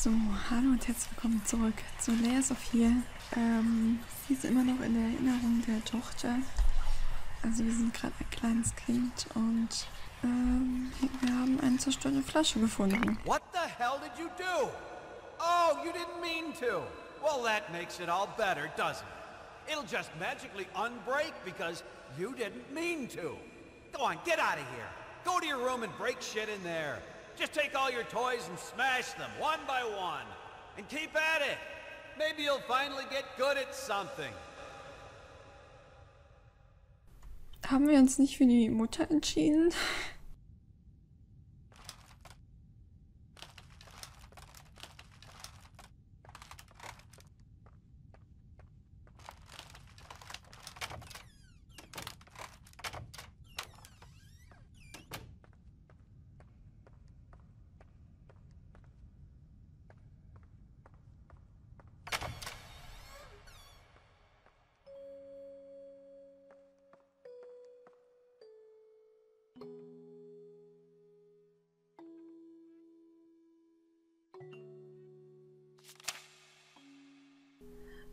So, hallo und herzlich willkommen zurück zu of Fear. Ähm, sie ist immer noch in der Erinnerung der Tochter. Also wir sind gerade ein kleines Kind und ähm, wir haben eine zerstörte Flasche gefunden. What the hell did you do? Oh, you didn't mean to. Well, that makes it all better, doesn't it? It'll just magically unbreak because you didn't mean to. Go on, get out of here. Go to your room and break shit in there. Just take all your toys and smash them, one by one. And keep at it. Maybe you'll finally get good at something. Haben wir uns nicht für die Mutter entschieden?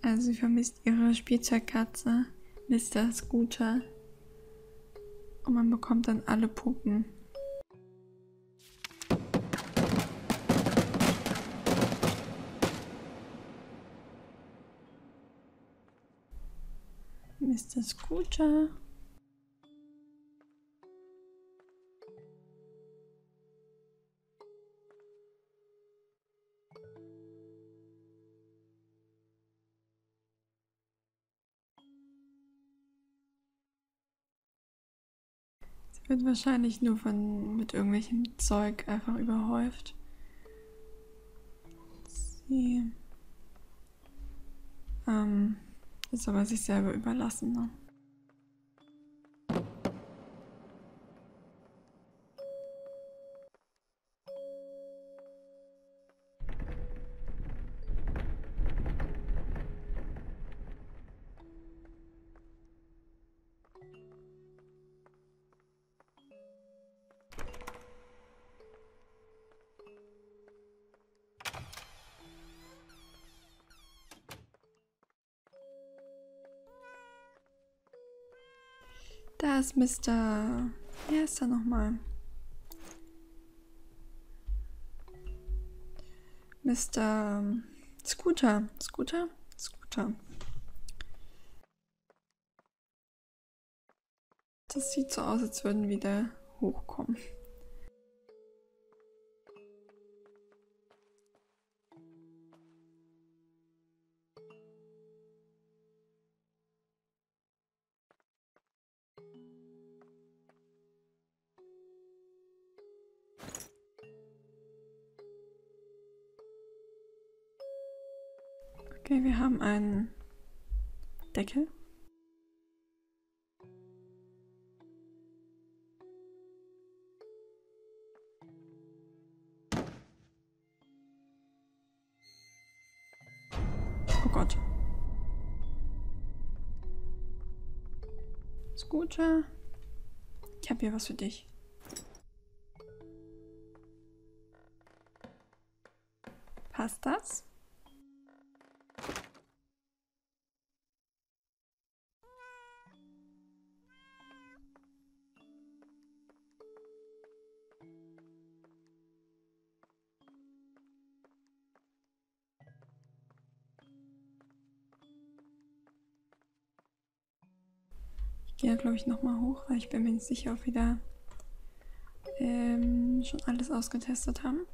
Also sie vermisst ihre Spielzeugkatze, Mr. Scooter. Und man bekommt dann alle Puppen. Mr. Scooter. Wird wahrscheinlich nur von mit irgendwelchem Zeug einfach überhäuft. Sie ähm, ist aber sich selber überlassen. Ne? Da ist Mr. Wer ist da nochmal? Mr. Scooter. Scooter? Scooter. Das sieht so aus, als würden wieder hochkommen. Okay, wir haben einen Deckel. Oh Gott. Scooter. Ich habe hier was für dich. Passt das? Gehe, glaube ich, nochmal hoch, weil ich bin mir nicht sicher, ob wir da ähm, schon alles ausgetestet haben.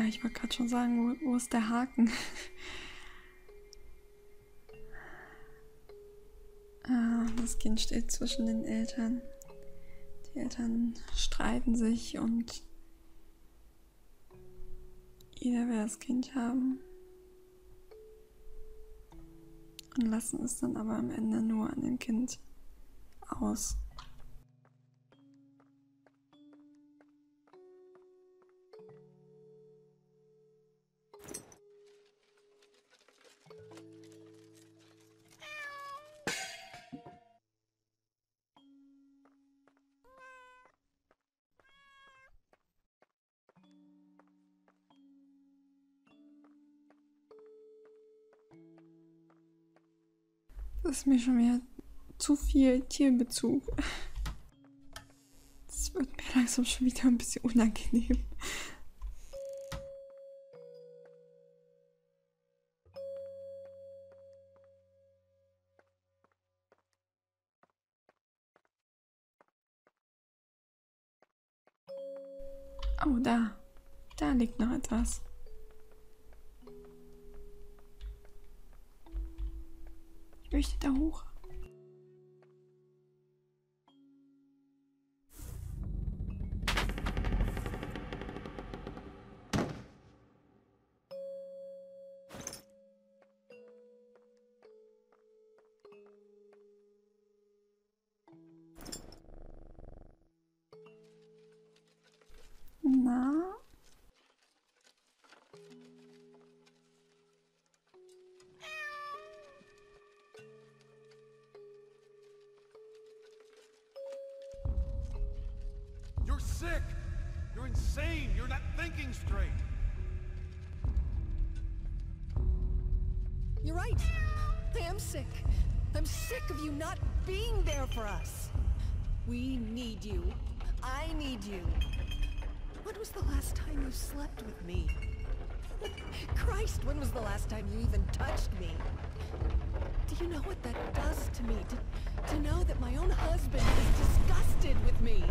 Ja, ich wollte gerade schon sagen, wo, wo ist der Haken? Das Kind steht zwischen den Eltern. Die Eltern streiten sich und jeder will das Kind haben. Und lassen es dann aber am Ende nur an dem Kind aus. Ist mir schon wieder zu viel Tierbezug. Das wird mir langsam schon wieder ein bisschen unangenehm. Oh, da. Da liegt noch etwas. Möchte da hoch. Right. I am sick. I'm sick of you not being there for us. We need you. I need you. When was the last time you slept with me? Christ, when was the last time you even touched me? Do you know what that does to me? To, to know that my own husband is disgusted with me.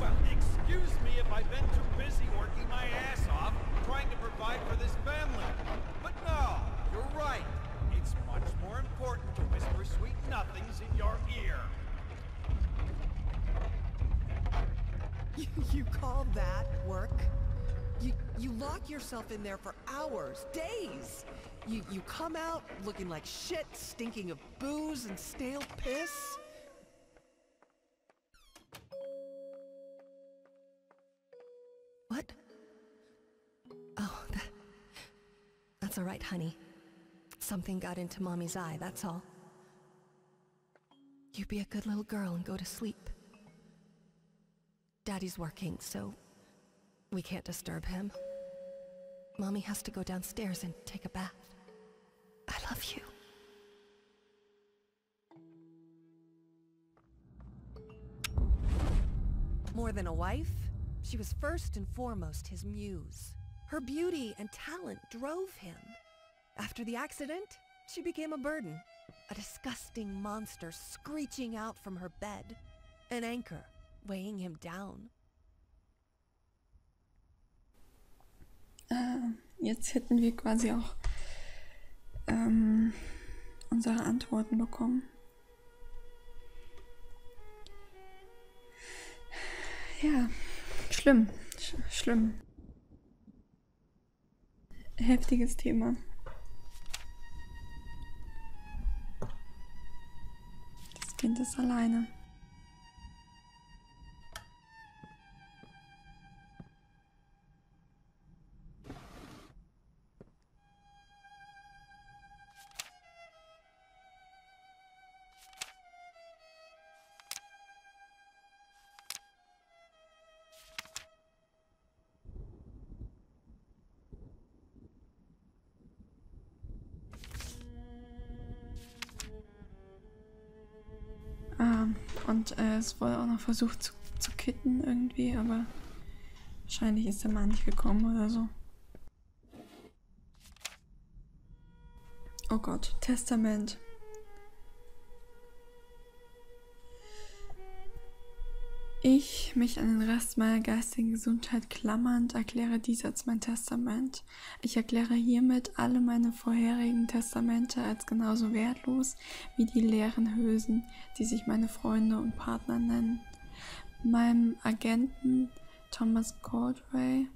Well, excuse me if I've been too busy working my ass off trying to provide for this family. But no, you're right. It's much more important to whisper sweet nothings in your ear. You, you call that work? You, you lock yourself in there for hours, days. You, you come out looking like shit, stinking of booze and stale piss. All right, honey. Something got into Mommy's eye, that's all. You be a good little girl and go to sleep. Daddy's working, so we can't disturb him. Mommy has to go downstairs and take a bath. I love you. More than a wife, she was first and foremost his muse. Her beauty and talent drove him. After the accident, she became a burden. A disgusting monster screeching out from her bed. An anchor weighing him down. Äh, jetzt hätten wir quasi auch ähm, unsere Antworten bekommen. Ja, schlimm, sch schlimm. Heftiges Thema. Das Kind ist alleine. Es wurde auch noch versucht zu, zu kitten irgendwie, aber wahrscheinlich ist der Mann nicht gekommen oder so. Oh Gott, Testament. Ich, mich an den Rest meiner geistigen Gesundheit klammernd, erkläre dies als mein Testament. Ich erkläre hiermit alle meine vorherigen Testamente als genauso wertlos wie die leeren Hülsen, die sich meine Freunde und Partner nennen. Meinem Agenten Thomas Cordray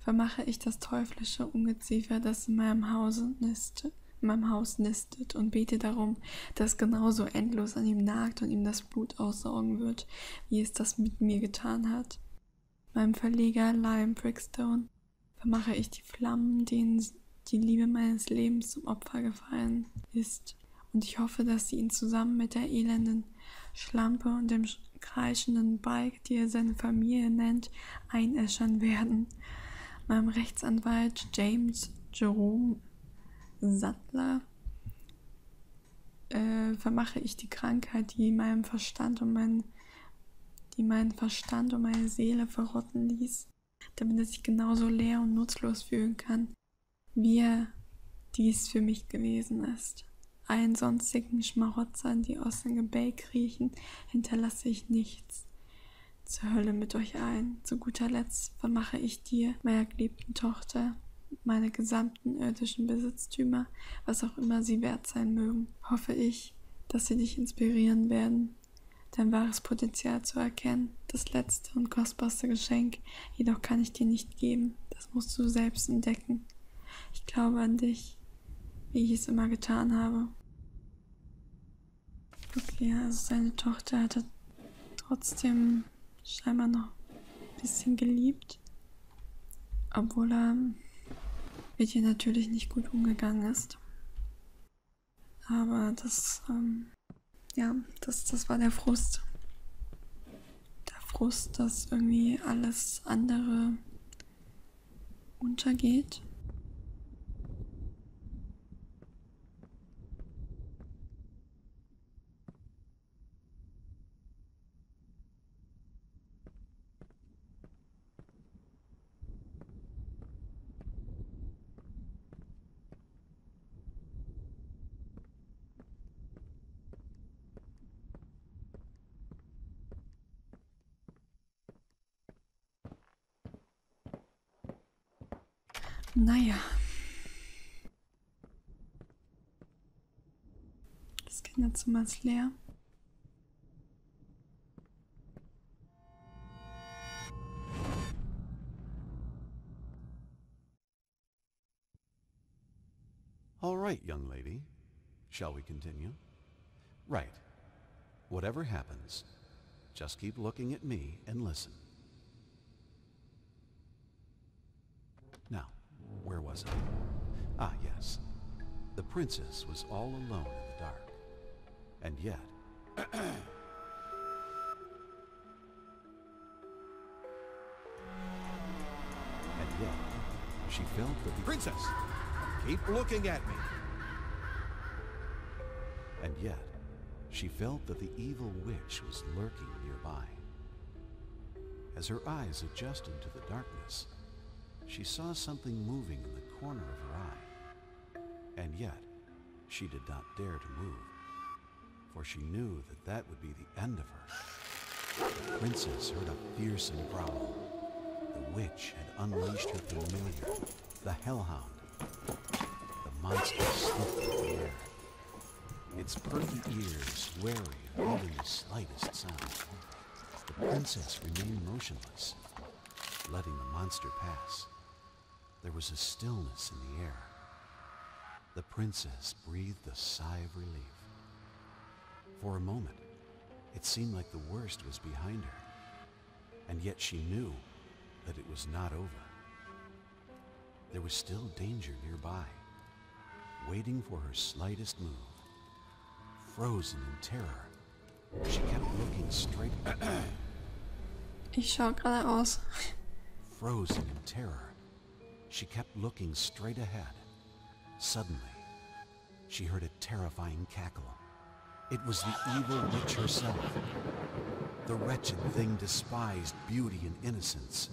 vermache ich das teuflische Ungeziefer, das in meinem Hause nistet in meinem Haus nistet und bete darum, dass genauso endlos an ihm nagt und ihm das Blut aussaugen wird, wie es das mit mir getan hat. Meinem Verleger Liam Brickstone vermache ich die Flammen, denen die Liebe meines Lebens zum Opfer gefallen ist, und ich hoffe, dass sie ihn zusammen mit der elenden Schlampe und dem kreischenden Balk, die er seine Familie nennt, einäschern werden. Meinem Rechtsanwalt James Jerome Sattler äh, vermache ich die Krankheit, die meinem Verstand und mein, die meinen Verstand und meine Seele verrotten ließ, damit er sich genauso leer und nutzlos fühlen kann, wie er dies für mich gewesen ist. Allen sonstigen Schmarotzern, die aus dem Gebälk kriechen, hinterlasse ich nichts. Zur Hölle mit euch allen. Zu guter Letzt vermache ich dir, meiner geliebten Tochter, meine gesamten irdischen Besitztümer, was auch immer sie wert sein mögen, hoffe ich, dass sie dich inspirieren werden, dein wahres Potenzial zu erkennen. Das letzte und kostbarste Geschenk jedoch kann ich dir nicht geben, das musst du selbst entdecken. Ich glaube an dich, wie ich es immer getan habe. Okay, also seine Tochter hat er trotzdem scheinbar noch ein bisschen geliebt, obwohl er mit ihr natürlich nicht gut umgegangen ist. Aber das, ähm, ja, das, das war der Frust. Der Frust, dass irgendwie alles andere untergeht. Naja. Das Kinderzimmer ist leer. All right, young lady. Shall we continue? Right. Whatever happens, just keep looking at me and listen. Now, where was I? Ah, yes. The princess was all alone in the dark. And yet... and yet, she felt that the... Princess! Keep looking at me! And yet, she felt that the evil witch was lurking nearby. As her eyes adjusted to the darkness, she saw something moving in the corner of her eye. And yet, she did not dare to move, for she knew that that would be the end of her. The princess heard a fearsome growl. The witch had unleashed her familiar, the hellhound. The monster sniffed at the air, its perky ears wary of even the slightest sound. The princess remained motionless, letting the monster pass. There was a stillness in the air. The princess breathed a sigh of relief. For a moment, it seemed like the worst was behind her, and yet she knew that it was not over. There was still danger nearby, waiting for her slightest move. Frozen in terror, she kept looking straight. Ich schau geradeaus. Frozen in terror, she kept looking straight ahead. Suddenly, she heard a terrifying cackle. It was the evil witch herself. The wretched thing despised beauty and innocence,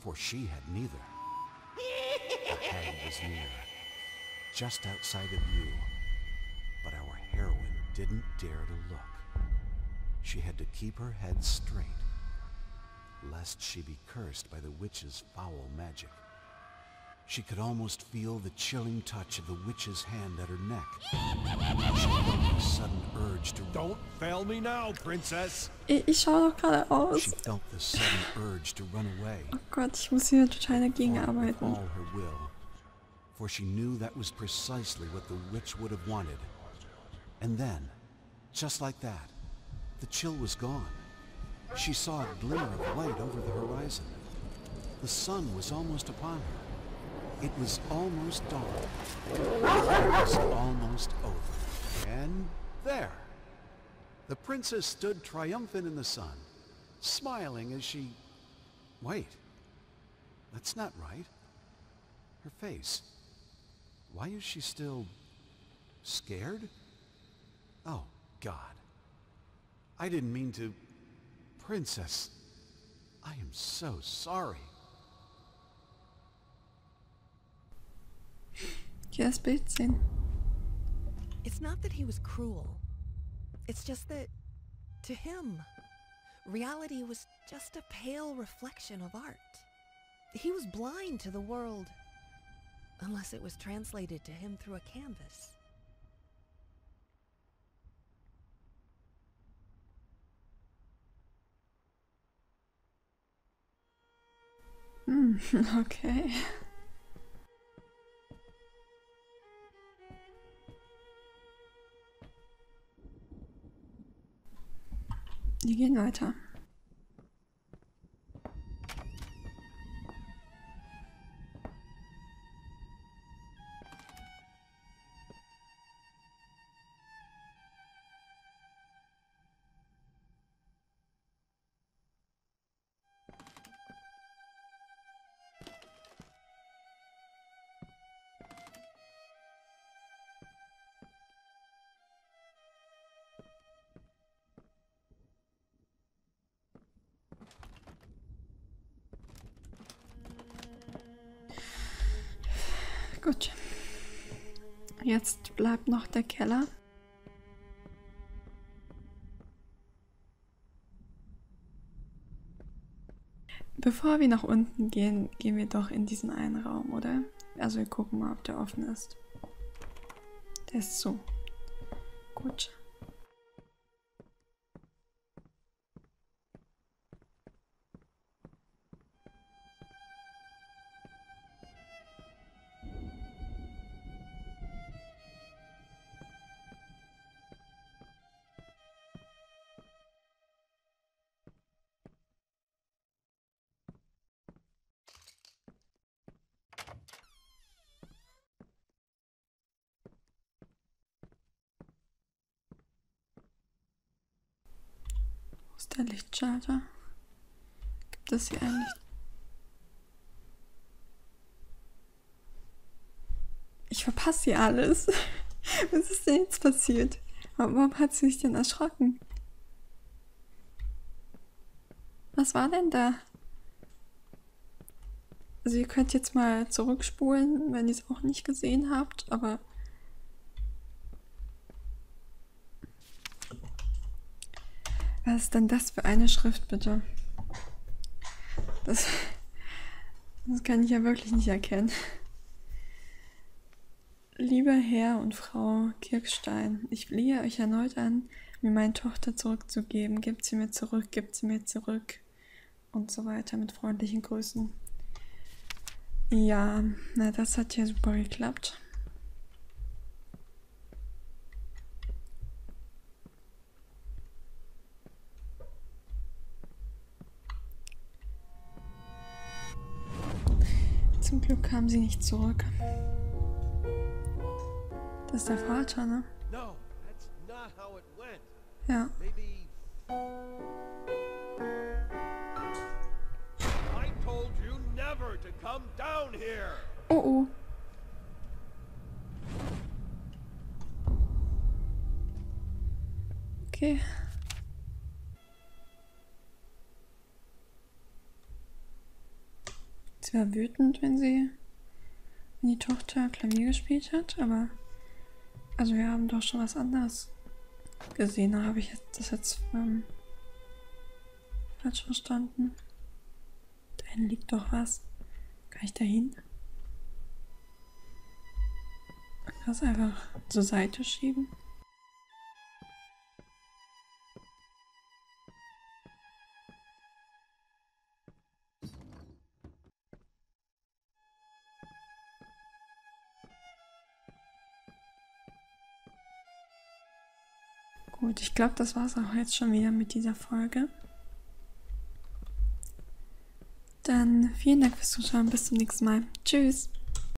for she had neither. The hag was near, just outside of view, but our heroine didn't dare to look. she had to keep her head straight, lest she be cursed by the witch's foul magic. She could almost feel the chilling touch of the witch's hand at her neck. She felt a sudden urge to Don't fail me now, princess. Ich, ich schaue doch gerade aus. She felt the sudden urge to run away. Oh Gott, ich muss hier total dagegen fought with arbeiten. all her will, for she knew that was precisely what the witch would have wanted. And then, just like that, the chill was gone. She saw a glimmer of light over the horizon. The sun was almost upon her. It was almost dawn. It was almost over. And there, the princess stood triumphant in the sun, smiling as she... Wait. That's not right. Her face. Why is she still scared? Oh, God. I didn't mean to... Princess, I am so sorry. Hier das It's not that he was cruel. It's just that, to him, reality was just a pale reflection of art. He was blind to the world, unless it was translated to him through a canvas. Hm, okay. Wir gehen weiter. Gut. Jetzt bleibt noch der Keller. Bevor wir nach unten gehen, gehen wir doch in diesen einen Raum, oder? Also wir gucken mal, ob der offen ist. Der ist zu. Gut. Ist der Lichtschalter? Gibt es hier ein Licht? Ich verpasse hier alles. Was ist denn jetzt passiert? Warum hat sie sich denn erschrocken? Was war denn da? Also ihr könnt jetzt mal zurückspulen, wenn ihr es auch nicht gesehen habt, aber Was ist denn das für eine Schrift, bitte? Das, das kann ich ja wirklich nicht erkennen. Lieber Herr und Frau Kirkstein, ich flehe euch erneut an, mir meine Tochter zurückzugeben. Gebt sie mir zurück, gebt sie mir zurück. Und so weiter mit freundlichen Grüßen. Ja, na, das hat ja super geklappt. Zum Glück kam sie nicht zurück. Das ist der Vater, ne? No, that's not how it went. Ja. Oh oh. Okay. Sie war wütend, wenn sie, wenn die Tochter Klavier gespielt hat, aber also wir haben doch schon was anderes gesehen. Da habe ich das jetzt ähm, falsch verstanden? Da hinten liegt doch was. Kann ich da hin? Das einfach zur Seite schieben? Gut, ich glaube, das war es auch jetzt schon wieder mit dieser Folge. Dann vielen Dank fürs Zuschauen. Bis zum nächsten Mal. Tschüss.